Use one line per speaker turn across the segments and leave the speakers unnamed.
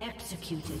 Executed.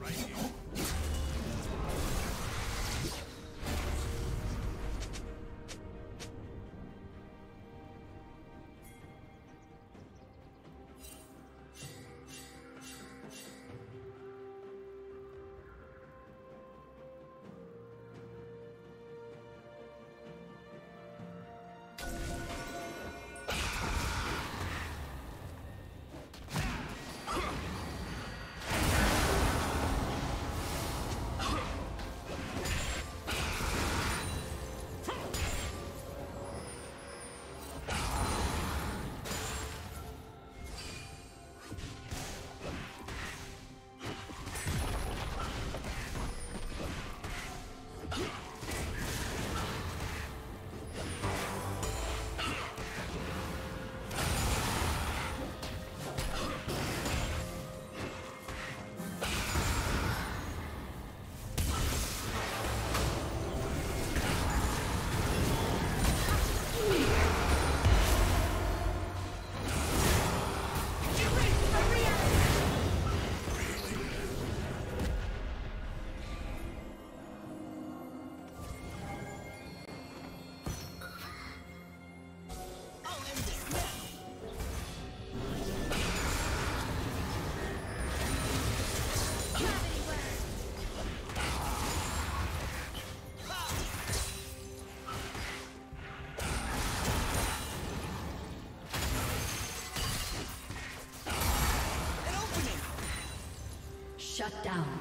right here. Shut down.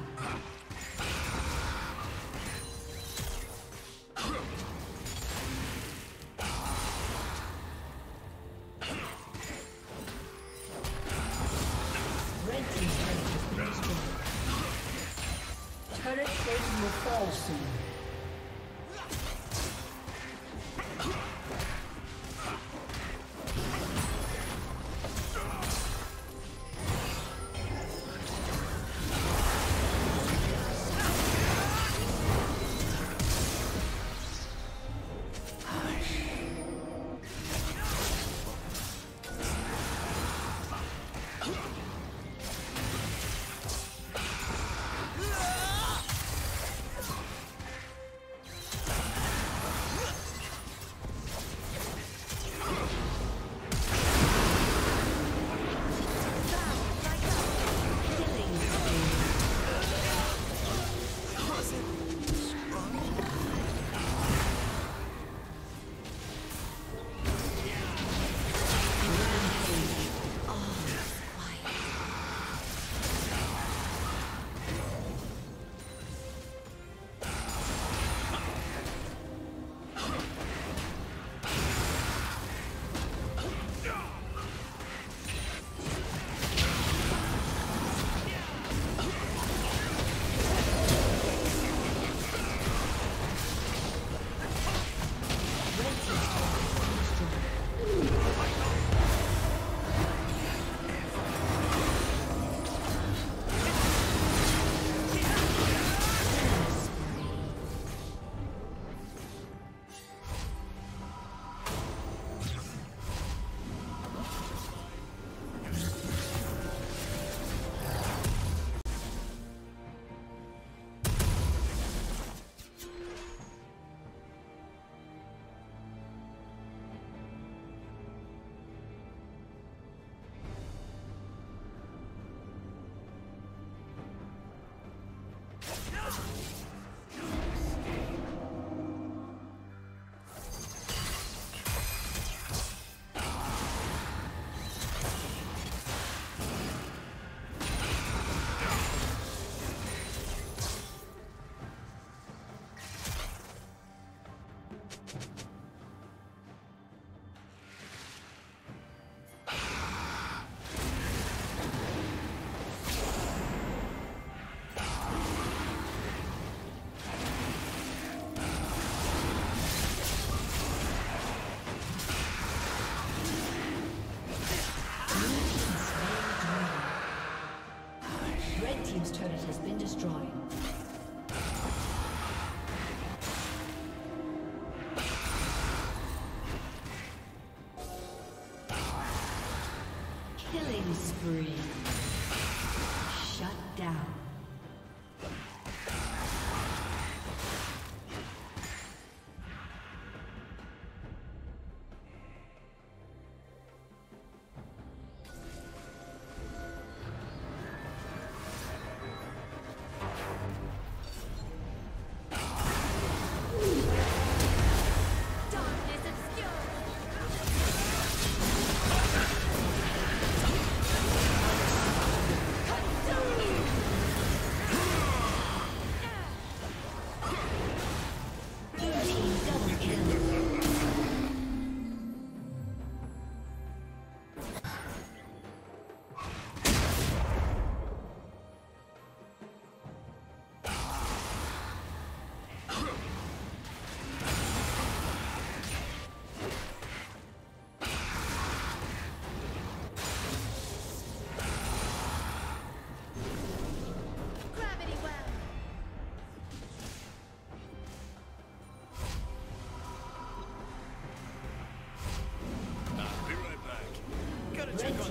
Killing spree.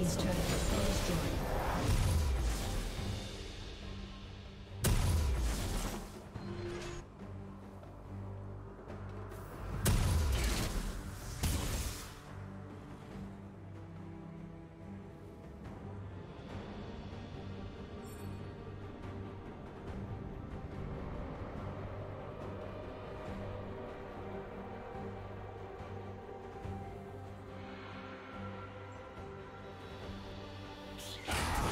Team's turret Ah!